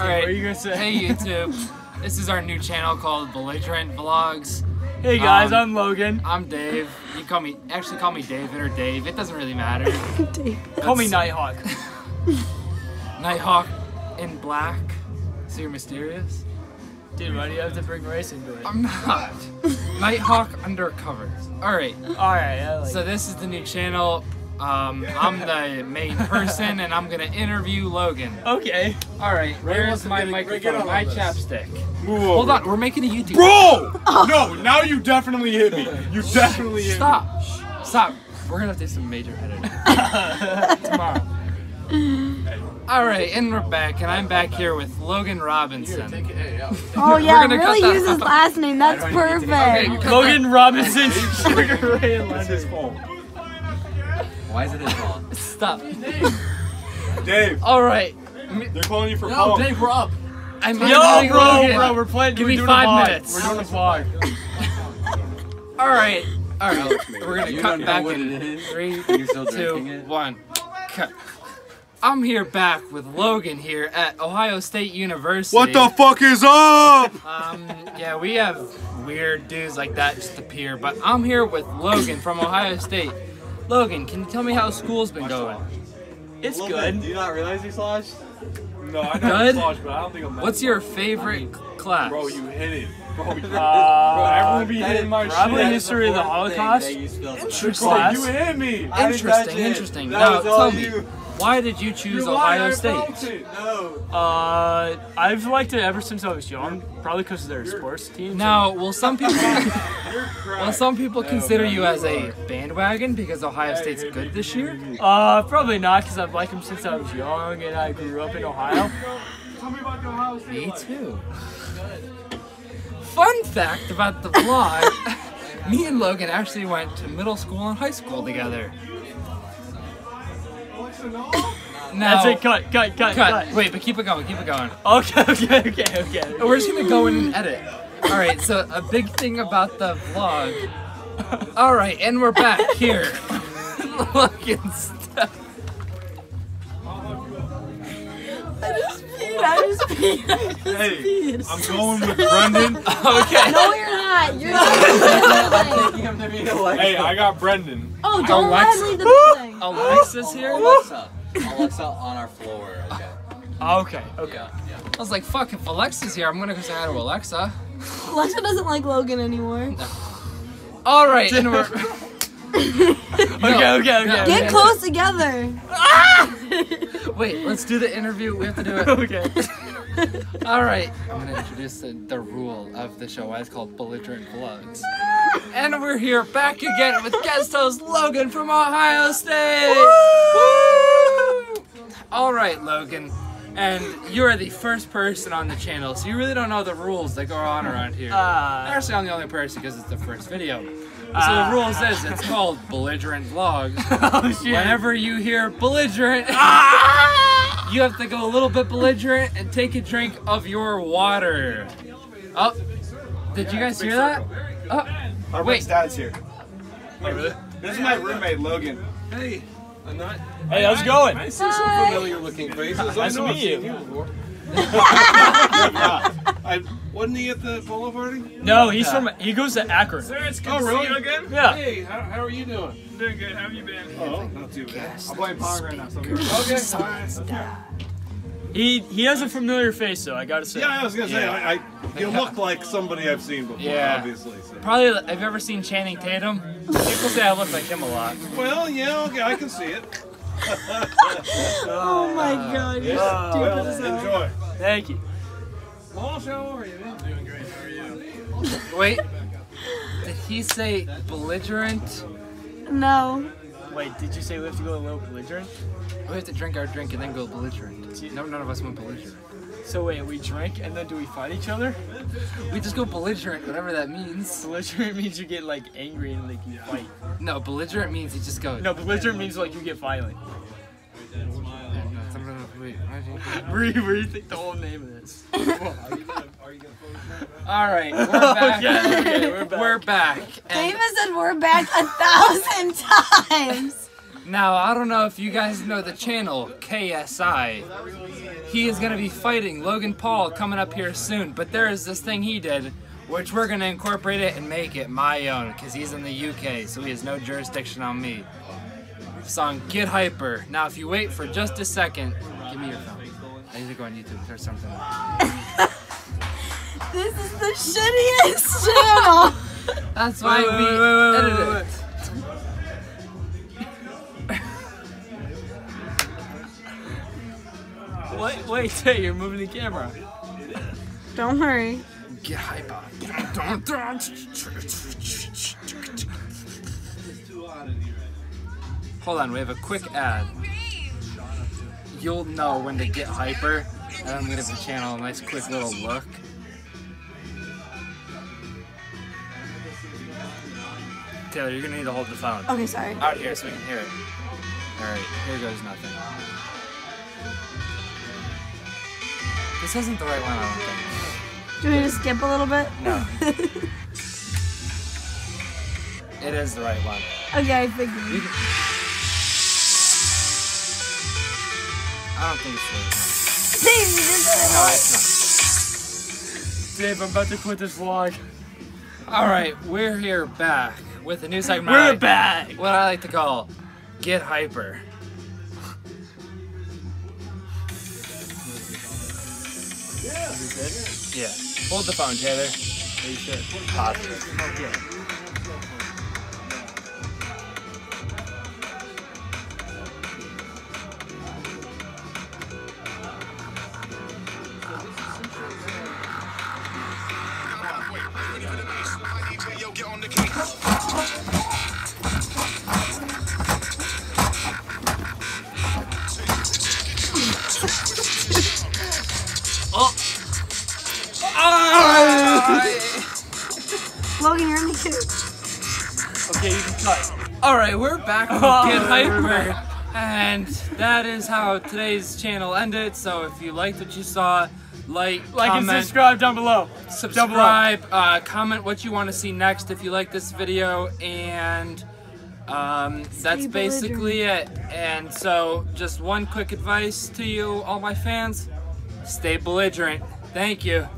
All right. What are you gonna say? Hey YouTube. this is our new channel called Belligerent Vlogs. Hey guys, Um, I'm Logan. I'm Dave. You call me actually call me David or Dave. It doesn't really matter. Dave. Call me Nighthawk. Nighthawk in black. So you're mysterious? Dude, why do you have to bring race into it? I'm not. Nighthawk undercover. Alright. Alright, I like So this is the new channel. Um, I'm the main person and I'm gonna interview Logan. Okay. Alright, where's my get microphone? on My this. chapstick. Move Hold over. on, we're making a YouTube. Bro! No, now you definitely hit me. You definitely hit Stop. Stop. We're gonna have to do some major editing tomorrow. All right, and we're back, and I'm back here with Logan Robinson. Oh yeah, gonna cut really use his last name. That's perfect. you cut Logan Robinson, Sugar Ray me. It's his fault. Why is it his fault? Stop. Dave, All right. they're calling you for No, punk. Dave, we're up. I'm Yo, interviewing bro, bro, we're playing. Give we're me doing five minutes. We're doing a vlog. All right. All right. We're gonna You cut back in it is? three, You're still two, drinking it? one. Cut. I'm here back with Logan here at Ohio State University. What the fuck is up? Um, yeah, we have weird dudes like that just appear, but I'm here with Logan from Ohio State. Logan, can you tell me how school's been going? It's good. Do you not realize he sloshed? No, I Good? know slosh, but I don't think I'm What's your favorite c- class? Bro, you hit it. Bro, you Uh, everyone be hitting my probably shit. history of the Holocaust. Interesting. Bro, class. you hit me. I didn't touch Interesting, interesting. That Now was all tell me, you. Why did you choose You lied, Ohio I State? felt it. No. Uh, I've liked it ever since I was young. Probably because of their sports team. Now, will some people will some people consider you as a bandwagon because Ohio State's good this year? Uh, probably not because I've liked them since I was young and I grew up in Ohio. Tell me about the Ohio State. Me too. Fun fact about the vlog: me and Logan actually went to middle school and high school together. Now, That's it. Cut, cut, cut, cut. cut. Wait, but keep it going. Keep it going. Okay, okay, okay, okay. Oh, we're just gonna go in and edit. All right. So a big thing about the vlog. All right, and we're back here. Logan, stop. I just peed. I just peed. I just Hey, peed. I'm going with Brendan. Okay. No, you're not. You're not. Taking him to meet Alexa. Hey, I got Brendan. Oh, don't let Alexa- him leave the building. Alexa's here. Alexa. Alexa on our floor. Okay. Ah, okay, okay. Yeah, yeah. I was like, fuck, if Alexa's here, I'm gonna go say hi to Alexa. Alexa doesn't like Logan anymore. All right, and we're. Okay, okay, okay. no. Get close together. Wait, let's do the interview. We have to do it. Okay. All right. I'm gonna introduce the, the rule of the show. Why it's called Belligerent Vlogs. And we're here back again with guest host Logan from Ohio State. Woo! All right, Logan. And you're the first person on the channel, so you really don't know the rules that go on around here. Uh, Actually, I'm the only person because it's the first video. So Ah. the rules is it's called Belligerent Vlogs. oh shit. Whenever you hear belligerent, you have to go a little bit belligerent and take a drink of your water. Oh, did you guys hear that? Oh, Our Wait. dad's here. Wait, really? This is my roommate, Logan. Hey, I'm not. Hey, how's it going? I see some familiar looking faces. Nice I to know I've meet seen you. you before. I, wasn't he at the polo party? No, he's from. He goes to Akron. oh, really? again? Yeah. Hey, how, how are you doing? Doing good. How have you been? Oh, not too bad. I'm playing Pong right now, so I'm Okay. alright. He he has a familiar face though. I gotta say. Yeah, I was gonna say, I, I, you look like somebody I've seen before, Yeah. obviously. So. probably. Have you ever seen Channing Tatum? People say I look like him a lot. Well, yeah, okay, I can see it. Oh my god, you're Uh, stupid well, as hell. enjoy. Thank you. Walsh, how are you? man? Doing great. How are you? Wait, did he say belligerent? No. Wait, did you say we have to go a little belligerent? We have to drink our drink and then go belligerent. No, none of us went belligerent. So wait, we drink and then do we fight each other? We just go belligerent, whatever that means. Belligerent means you get like angry and like you fight. No, belligerent means you just go. No, belligerent means like you get violent. Wait, Re- rethink the whole name of this. All right, we're oh, back. Okay, okay, we're back. We're back. And David said we're back a thousand times. Now, I don't know if you guys know the channel, KSI. He is going to be fighting Logan Paul coming up here soon, but there is this thing he did, which we're going to incorporate it and make it my own, because he's in the UK, so he has no jurisdiction on me. Song Get Hyper. Now, if you wait for just a second, give me your phone. I need to go on YouTube or something. This is the shittiest channel. That's why Wait, we wait, wait, wait, edited wait, it. Wait, wait, hey, you're moving the camera. Don't hurry. Get hyper. Hold on, we have a quick ad. You'll know when to get hyper, and I'm gonna give the channel a nice quick little look. Taylor, you're gonna need to hold the phone Okay, sorry. out here so we can hear it. Alright, here goes nothing. This isn't the right one, I don't think. Do me to skip a little bit? No. It is the right one. okay, I figured. I don't think it's the right Dave, you just one. No, it. it's Dave, I'm about to quit this vlog. Alright, we're here back with a new segment. We're back. What I like to call Get Hyper. Yeah. Hold the phone, Taylor. Are you sure? Positive. Logan, you're in the queue. Okay, you can cut. Alright, we're back with Oh, Get Hyper. And that is how today's channel ended. So if you liked what you saw, like, Like comment, and subscribe down below. subscribe, uh, comment what you want to see next if you like this video, and um, that's basically it. And so, just one quick advice to you, all my fans: stay belligerent. Thank you.